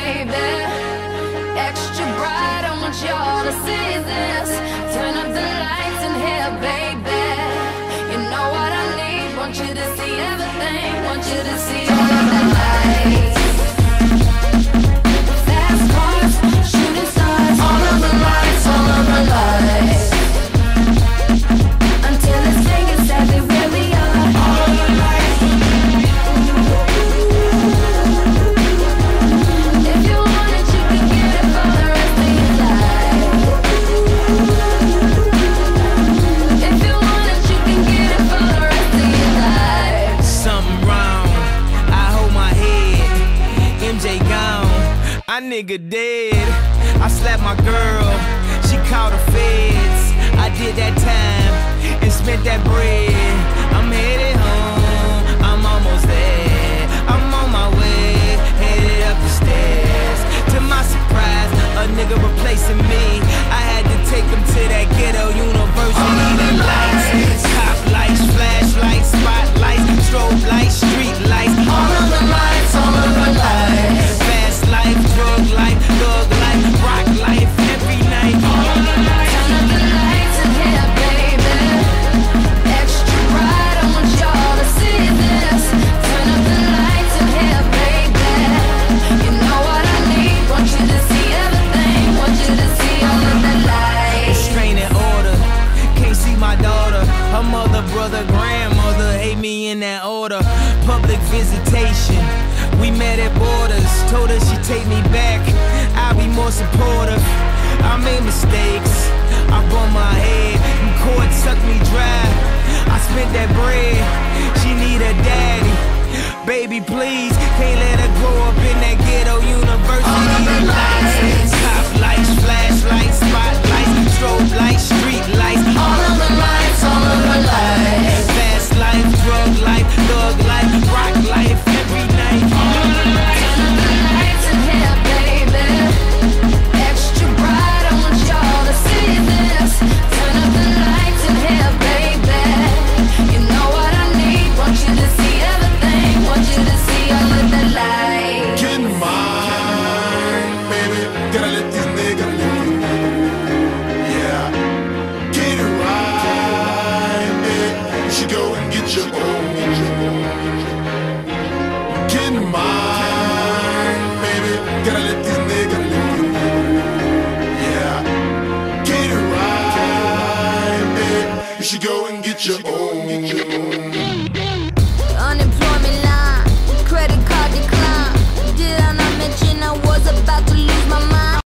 baby. Extra bright, I want y'all to see this. Turn up the lights in here, baby. You know what I need. Want you to see everything. Want you to see nigga dead. I slapped my girl. She called the feds. I did that time and spent that bread. Order. Public visitation. We met at borders. Told her she take me back. I'll be more supportive. I made mistakes. I bumped my head. And court sucked me dry. I spent that bread. She need a daddy. Baby, please, Gotta let. Yeah. Get it right. You should go and get your own. Get mine, baby. Gotta let. Yeah. Get it right. You should go and get your own.